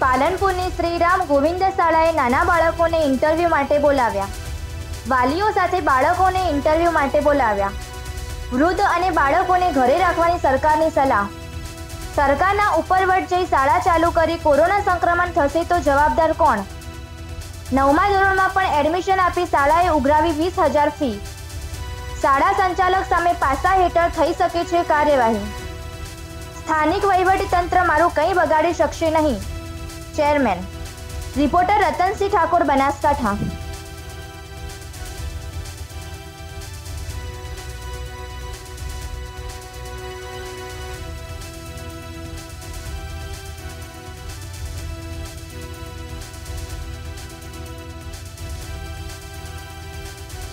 પાલનપુરની શ્રીરામ ગોવિંદ શાળાએ નાના બાળકોને ઇન્ટરવ્યૂ માટે બોલાવ્યા. વાલીઓ સાથે બાળકોને ઇન્ટરવ્યૂ માટે બોલાવ્યા. વૃદ્ધ અને બાળકોને ઘરે રાખવાની સરકારની સલાહ. સરકારના ઉપરવટ જઈ શાળા ચાલુ કરી કોરોના સંક્રમણ થશે તો જવાબદાર કોણ? નવમા ધોરણમાં પણ એડમિશન આપી શાળાએ ઉઘરાવી વીસ હજાર ફી. શાળા સંચાલક સામે પાસા હેઠળ થઈ શકે છે કાર્યવાહી. સ્થાનિક વહીવટીતંત્ર મારું કંઈ બગાડી શકશે નહીં. chairman reporter Ratansinh Thakor Banaskantha